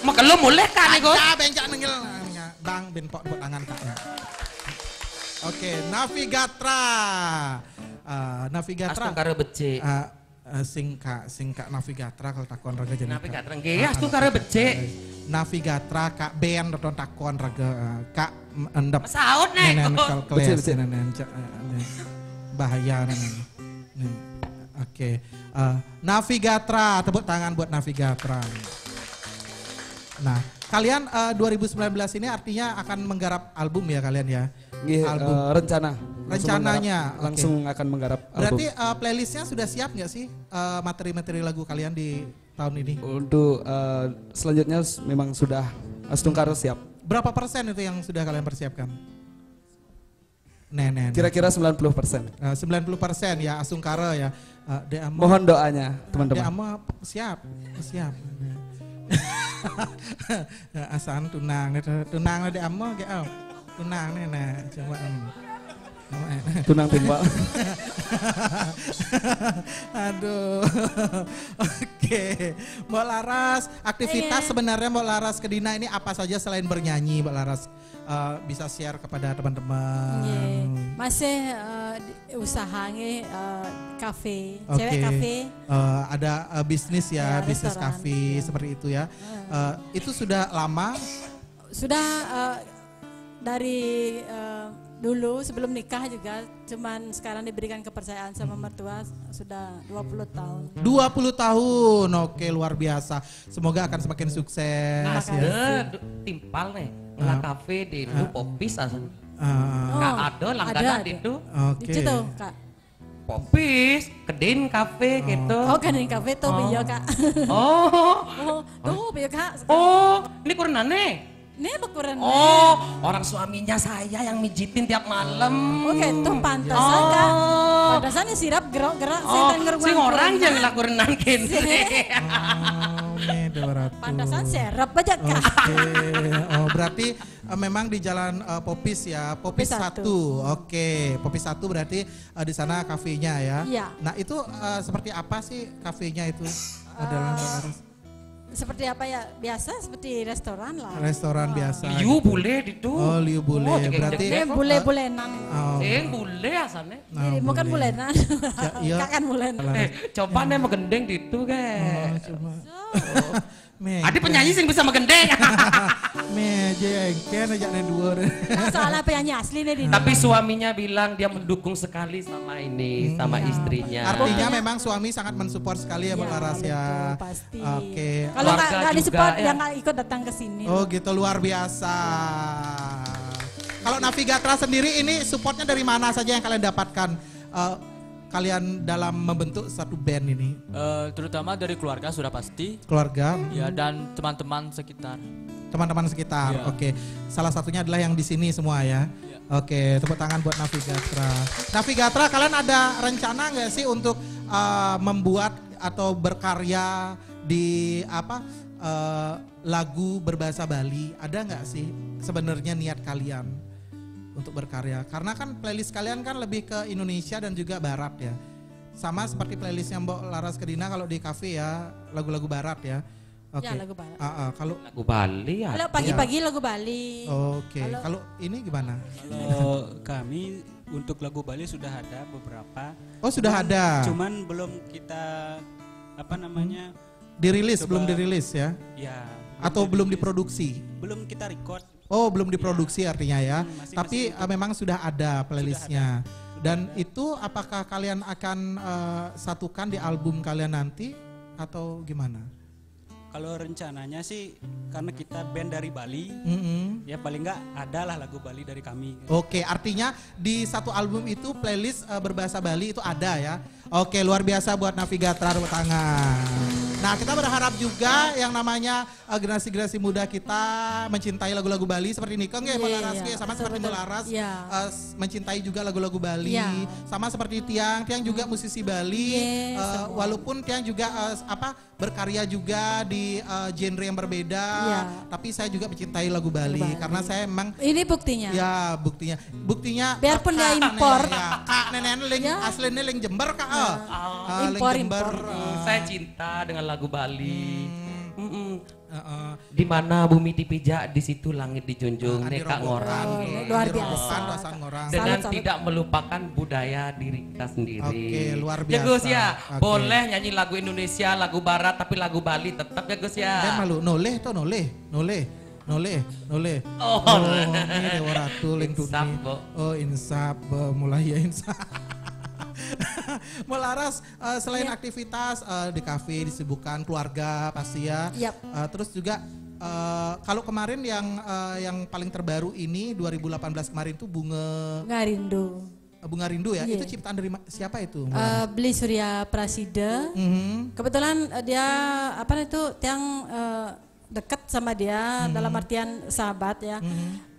Maka lu mulai kan nih gue. Ada bencak nengil. Bang ben pok dapat tangan Kak. ya. Oke, Navigatra. Eh, Navigatra. Astu karo becik. Eh, eh, sing Kak, sing Kak Navigatra kalau takon raga jadi. Kak. gak terengge, astu karo becik. Navigatra Kak Ben atau takon raga Kak endap Masaut nih. nenen kal Betul, keles betul. nenen cak, eh, eh, bahaya nenen. Oke, Eh, Navigatra tepuk tangan buat Navigatra. Nah, kalian eh, 2019 ini artinya akan menggarap album ya kalian ya? Nggih, album. eh, rencana. Langsung Rencananya, menggarap- oke. langsung akan menggarap Berarti album. eh, playlistnya sudah siap nggak sih eh, materi-materi lagu kalian di tahun ini? Untuk eh, selanjutnya memang sudah Astungkar siap. Berapa persen itu yang sudah kalian persiapkan? Nenen. Kira-kira 90 persen. Eh, 90 persen ya Asungkara ya. Eh, De Amo- Mohon doanya teman-teman. Siap, siap. Ya, Asan tunang, tunang De Amo ge au. Tunang nih nah, coba. Tunang timbal. Aduh. Oke. Mbak Laras, aktivitas Iya. sebenarnya Mbak Laras Kedina ini apa saja selain bernyanyi Mbak Laras? Eh, bisa share kepada teman-teman. Iya. Masih eh, di- usaha nge eh, kafe, Oke. cewek kafe. Eh, ada eh, bisnis ya, Ya, bisnis kafe iya. seperti itu ya. Eh, itu sudah lama. Sudah eh, dari eh, dulu sebelum nikah juga, cuman sekarang diberikan kepercayaan sama mertua sudah 20 tahun. 20 tahun, oke luar biasa. Semoga akan semakin sukses. Nah, ya. ada timpal nih. Ngelah kafe di itu popis asan. Eh, Kak ada langganan di itu. Oke. Di situ, Kak. Popis, kedin kafe gitu. Oh, ini kafe tuh Oh. biyo, Kak. Oh, oh, tuh biyo, Kak. oh, ini kurenane. Ini bekuran. Oh, orang suaminya saya yang mijitin tiap malam. Oke, itu pantasan, Kak. Oh, Pantasan ya sirap gerak-gerak oh, sing orang yang laku renang kene. Ini 200. Pantasan serap aja, Kak. Oke, oh berarti eh, memang di jalan eh, Popis ya, Popis satu. Oke, Popis satu berarti eh, di sana kafenya ya. Iya. Nah itu eh, seperti apa sih kafenya itu? Adalah Seperti apa ya? Biasa seperti restoran lah. restoran biasa. Liu bule itu. Oh, liu bule. Oh, Berarti- Ini jegek. bule-bulenan. Oh, Eh, bule asalnya. Jadi oh, bukan bule. bulenan. iya. Kak kan bulenan. Eh, coba nih megendeng di itu, Oh, ke. cuma. Ada penyanyi sing bisa megendeng. me jengken aja nih dua. Soalnya penyanyi asli nih di Tapi suaminya bilang dia mendukung sekali sama ini, sama istrinya. Artinya memang suami sangat mensupport sekali ya, Iya, Laras ya. pasti. Oke. Kalau nggak disupport ya. dia nggak ikut datang ke sini. Oh gitu luar biasa. Kalau Navigatra sendiri ini supportnya dari mana saja yang kalian dapatkan? Eh, kalian dalam membentuk satu band ini, Eh, terutama dari keluarga sudah pasti keluarga, ya dan teman-teman sekitar. teman-teman sekitar. Iya. Oke, salah satunya adalah yang di sini semua ya. Iya. Oke, tepuk tangan buat Navigatra. Navigatra, kalian ada rencana nggak sih untuk eh, membuat atau berkarya di apa eh, lagu berbahasa Bali? Ada nggak sih sebenarnya niat kalian untuk berkarya? Karena kan playlist kalian kan lebih ke Indonesia dan juga Barat ya. Sama seperti playlistnya Mbok Laras Kedina kalau di kafe ya lagu-lagu Barat ya. Oke. Ya lagu Barat. Ah, ah, kalau Lagu Bali ya. Kalau pagi-pagi lagu Bali. Oke, Kalau- kalau ini gimana? Kalau kami untuk lagu Bali sudah ada beberapa. Oh, sudah Cuman- ada. Cuman belum kita apa namanya? Dirilis, Coba- belum dirilis ya? Ya. Atau belum diproduksi? Belum kita record. Oh, belum diproduksi artinya ya. Hmm, masih- Tapi masih eh, memang sudah ada playlistnya. Sudah Dan itu apakah kalian akan eh, satukan di album kalian nanti atau gimana? kalau rencananya sih karena kita band dari Bali, Mm-mm. ya paling nggak ada lah lagu Bali dari kami. Oke, artinya di satu album itu playlist eh, berbahasa Bali itu ada ya. Oke, luar biasa buat Navigatra tepuk tangan. Nah, kita berharap juga yang namanya eh, generasi-generasi muda kita mencintai lagu-lagu Bali seperti Nikong ya, Iya, Molaras iya, ya, sama seperti betul-betul. Molaras Iya. s- mencintai juga lagu-lagu Bali. Iya. Sama seperti Tiang, Tiang juga musisi Bali. Yes, Eh, semua. walaupun Tiang juga eh, apa berkarya juga di eh, genre yang berbeda, Iya. tapi saya juga mencintai lagu Bali, Bali. karena saya emang Ini buktinya. Ya buktinya, buktinya Biarpun dia impor. ya, kak nenek ling Ya. aslinya ling Jember kak. Ah, ling Impor, impor. ah. Saya cinta dengan lagu Bali. Hmm. Mm-mm. Ah, ah. Di mana bumi dipijak, di situ langit dijunjung. Andi Neka ngorang. Oh, luar biasa. Ngorang. Dengan Salut, tidak melupakan budaya diri kita sendiri. Oke, luar Ya Gus biasa. ya, Oke. boleh nyanyi lagu Indonesia, lagu Barat, tapi lagu Bali tetap ya Gus ya. Dan malu noleh tuh noleh, noleh. Noleh, noleh. Oh, ini Dewa Ratu ling Insaf, tuni. Bo. Oh, insaf, Bo. mulai ya insaf. Melaras eh, selain Iya. aktivitas eh, di kafe disibukkan keluarga pasti ya. Yap. Eh, terus juga eh, kalau kemarin yang eh, yang paling terbaru ini 2018 kemarin tuh bunga Nggak rindu. bunga rindu ya. Iya. Itu ciptaan dari siapa itu? Eh, beli Surya Prasida. Mhm. Kebetulan eh, dia apa itu yang eh, dekat sama dia dalam artian sahabat ya.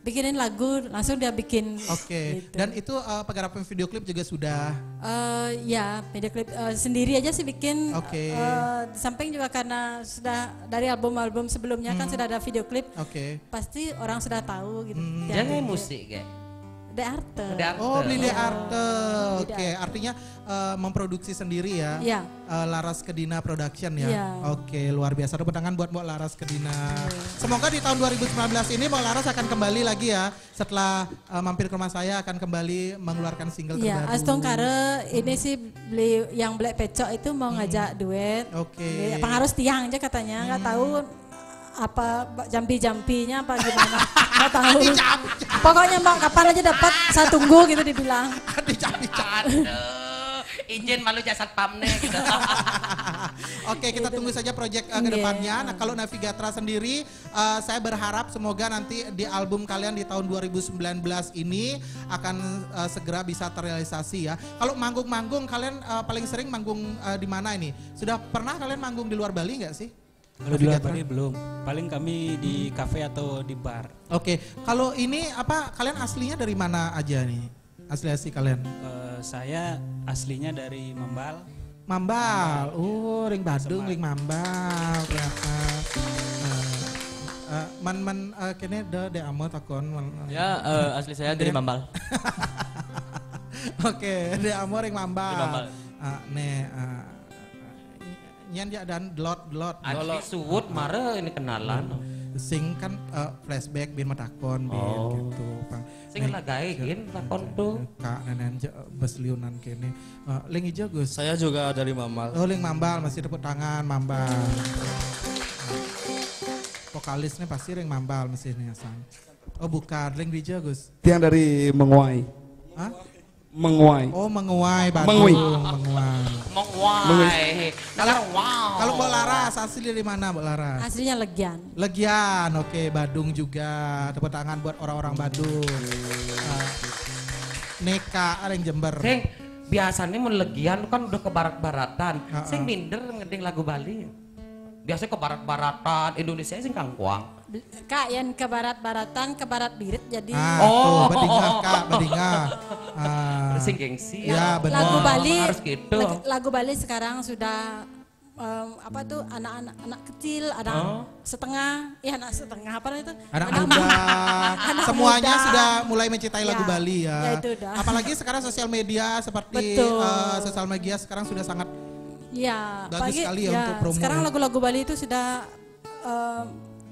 Bikinin lagu langsung dia bikin. Oke. gitu. Dan itu eh, penggarapan video klip juga sudah. Eh, ya video klip eh, sendiri aja sih bikin. Oke. Eh, di samping juga karena sudah dari album-album sebelumnya kan sudah ada video klip. Oke. Pasti orang sudah tahu gitu. Hmm. Jangan musik kayak. De Arte. Ada Oh, beli di arte. Di Oke, artinya eh, memproduksi sendiri ya. Iya. Eh, Laras Kedina Production ya. Iya. Oke, luar biasa. Tepuk tangan buat Mbak Laras Kedina. Semoga di tahun 2019 ini Mbak Laras akan kembali lagi ya. Setelah eh, mampir ke rumah saya akan kembali mengeluarkan single Iya, terbaru. Astong Kare ini sih beli yang Black Pecok itu mau ngajak duet. Hmm. Oke. Beli- Hmm. Pengaruh tiang aja katanya, nggak tahu apa jampi-jampinya apa gimana. Nggak tahu. Pokoknya mau kapan aja dapat saya tunggu gitu dibilang. Aduh, izin malu jasad pamne gitu. Oke, kita tunggu saja proyek uh, ke Iya. depannya. Nah, kalau Navigatra sendiri, uh, saya berharap semoga nanti di album kalian di tahun 2019 ini akan uh, segera bisa terrealisasi ya. Kalau manggung-manggung, kalian uh, paling sering manggung uh, di mana ini? Sudah pernah kalian manggung di luar Bali nggak sih? Kalau di? Bali belum. Paling kami di kafe atau di bar. Oke, kalau ini apa kalian aslinya dari mana aja nih? Asli asli kalian? Eh, saya aslinya dari Mambal. Mambal, oh ring Badung, ring Mambal ternyata. Eh, eh, man man eh, kene de de amo takon. man- Ya, eh, asli saya dari Iya. Mambal. Oke, de amo ring Mambal. Ring Mambal. Ah, ne ah, nyan ya dan delot delot. Asli suwut mare ini kenalan. Sing kan eh, flashback biar matakon biar Oh. gitu. Pang. Sing lagae gin lakon tuh. Kak nenen besliunan kene. Eh, ling ijo Gus. Saya juga dari Mamal. Oh, Ling Mambal masih tepuk tangan Mambal. Vokalisnya pasti Ring Mambal mesti ini asal. Oh bukan, Ring Dija Gus. Tiang dari Menguai. Hah? Menguai. Oh menguai Bandung. Mengui. Menguai. Mong wai. Kalau wow. Kalau Mbak Laras asli dari mana Mbak Laras? Aslinya Legian. Legian, oke Badung juga. Tepuk tangan buat orang-orang Badung. Ah, Neka, Ring Jember. Sing biasanya mau legian kan udah ke barat-baratan. Ha-ha. Sing minder ngeding lagu Bali. Biasanya ke barat-baratan, Indonesia sing kangkuang. Kak yang ke barat-baratan, ke barat birit jadi Ah, Oh. tuh, Badinga Kak, Badinga. Ah, Sing gengsi. Ya, benar. lagu Bali Harus gitu. lag- lagu Bali sekarang sudah em, apa tuh anak-anak anak kecil anak Oh. setengah ya anak setengah apa itu Anak muda, Anak semuanya muda. sudah mulai mencintai lagu Ya, Bali ya. ya itu dah. Apalagi sekarang sosial media seperti Betul. eh, sosial media sekarang sudah sangat ya Bagus sekali ya untuk promo sekarang ya. lagu-lagu Bali itu sudah em,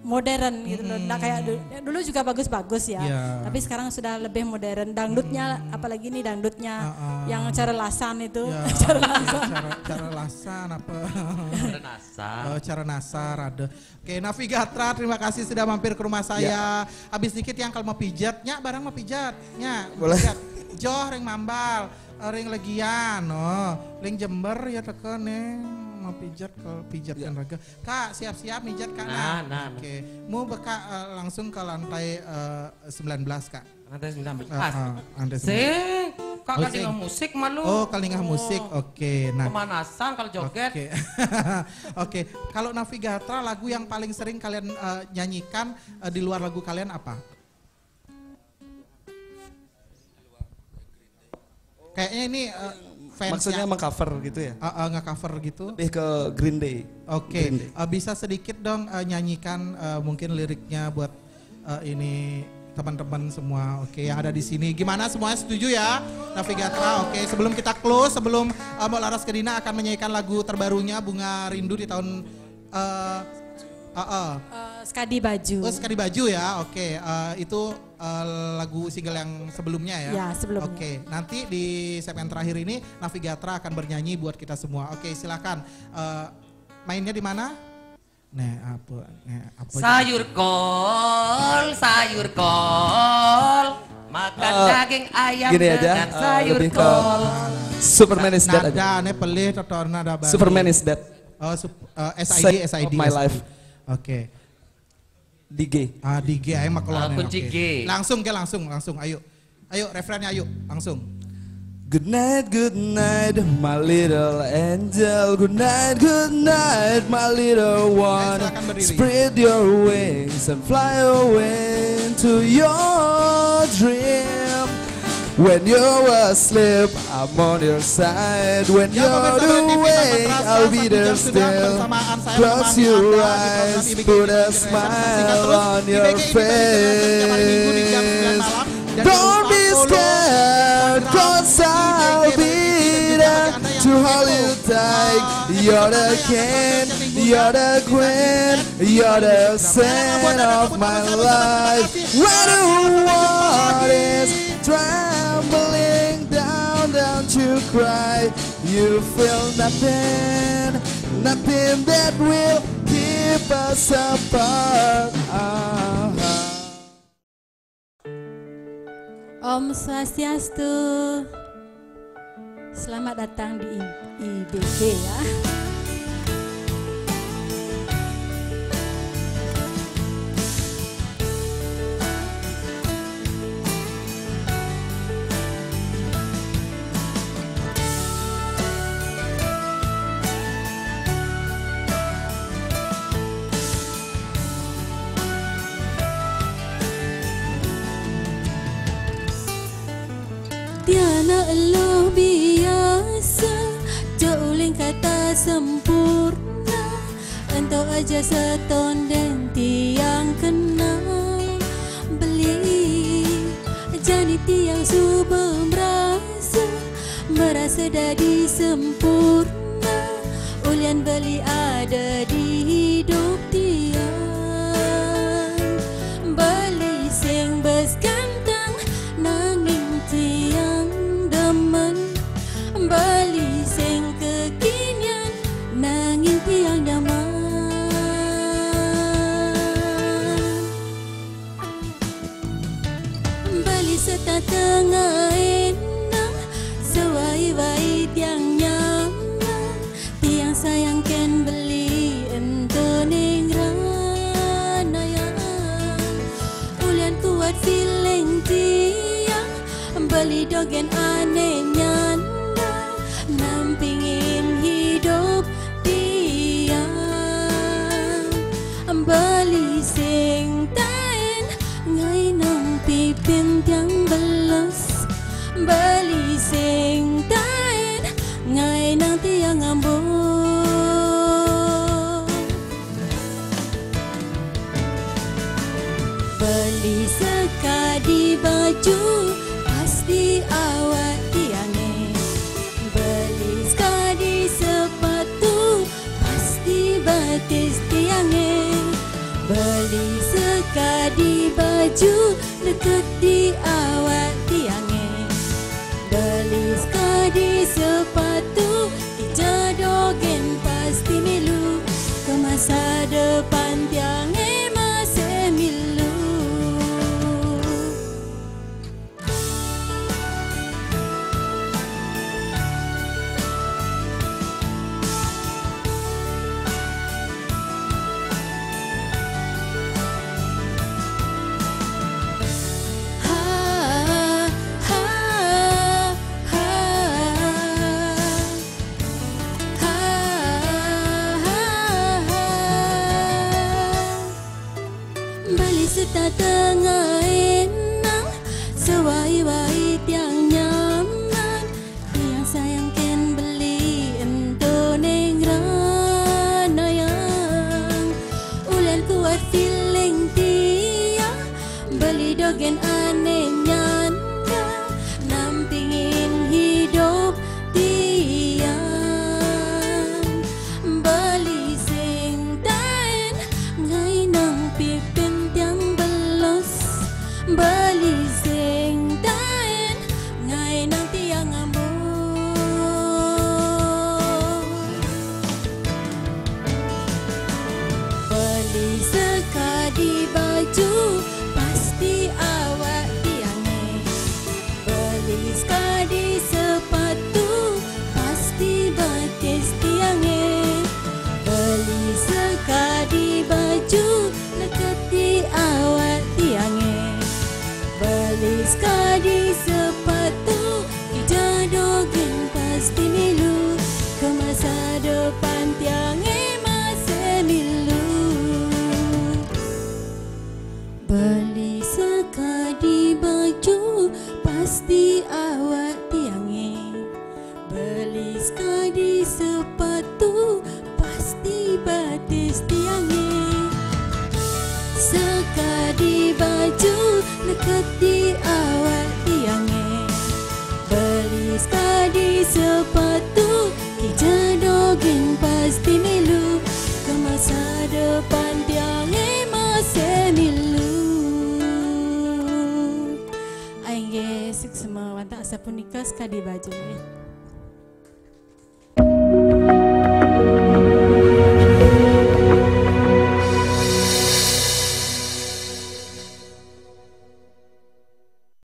modern gitu loh Nggak kayak dulu, dulu juga bagus-bagus ya Iya. tapi sekarang sudah lebih modern dangdutnya apalagi nih dangdutnya Uh-uh. yang cara lasan itu ya, cara lasan cara cara lasan apa Renasa. Oh, cara nasar ada. Oke, Navigatra terima kasih sudah mampir ke rumah saya. Habis dikit yang kalau mau pijat, nya barang mau pijat, nya. Boleh. Pijat. Joh ring mambal, eh, ring legian, oh, ring Jember ya teken nih. Mau pijat kalau pijatkan raga. Kak, siap-siap mijat Kak. Nah, nah, nah. Oke. Mau beka eh, langsung ke lantai eh, 19, Kak. Lantai 19. Ah, ah, lantai 19. Sing, kak Oh, kan sing. musik malu. Oh, kalingah musik. Oke. Nah, Pemanasan kalau joget. Oke. Oke, kalau Navigatra lagu yang paling sering kalian eh, nyanyikan eh, di luar lagu kalian apa? Kayaknya ini eh, fans Maksudnya yang mengcover gitu ya? eh, eh, nge-cover gitu. Lebih ke Green Day. Oke, Green Day. eh, bisa sedikit dong eh, nyanyikan eh, mungkin liriknya buat eh, ini teman-teman semua. Oke, yang ada di sini. Gimana semuanya setuju ya? Navigatra. Oke, sebelum kita close, sebelum eh, Mbak Laras Kedina akan menyanyikan lagu terbarunya Bunga Rindu di tahun eh eh, eh, Eh, Skadi baju. Oh, sekali baju ya. Oke, eh, itu eh, lagu single yang sebelumnya ya. Ya, sebelumnya. Oke, nanti di segmen terakhir ini Navigatra akan bernyanyi buat kita semua. Oke, silakan. Eh, mainnya di mana? Nah, apa? Nah, apa Sayur kol, sayur kol. Makan Eh, daging ayam Gini aja, dengan eh, sayur ke kol. Superman is dead aja. Nada, ne pelih, totor, nada bari. Superman is dead. Oh, sup, eh, SID, SID. of my SID. life. Oke. Di G. Ah, di G ayo mak keluar Ah, kunci. G. Langsung ke langsung, langsung. Ayo. Ayo, refrennya ayo, langsung. Good night, good night, my little angel. Good night, good night, my little one. Spread your wings and fly away to your dream. When you're asleep, I'm on your side. When you're awake, I'll be there still. Close your eyes, put a smile on your face. Don't be scared, cause I'll be there to hold you tight. You're the king, you're the queen, you're the center of my life. When the world is trying. You cry. You feel nothing, nothing that will keep us apart. Om Swastiastu. Selamat datang di I- IBG ya. Kata sempurna. Untuk aja setonden tiang kena Beli Jadi tiang subuh merasa. Merasa dadi sempurna. Ulian beli ada di hidup tiang sedih can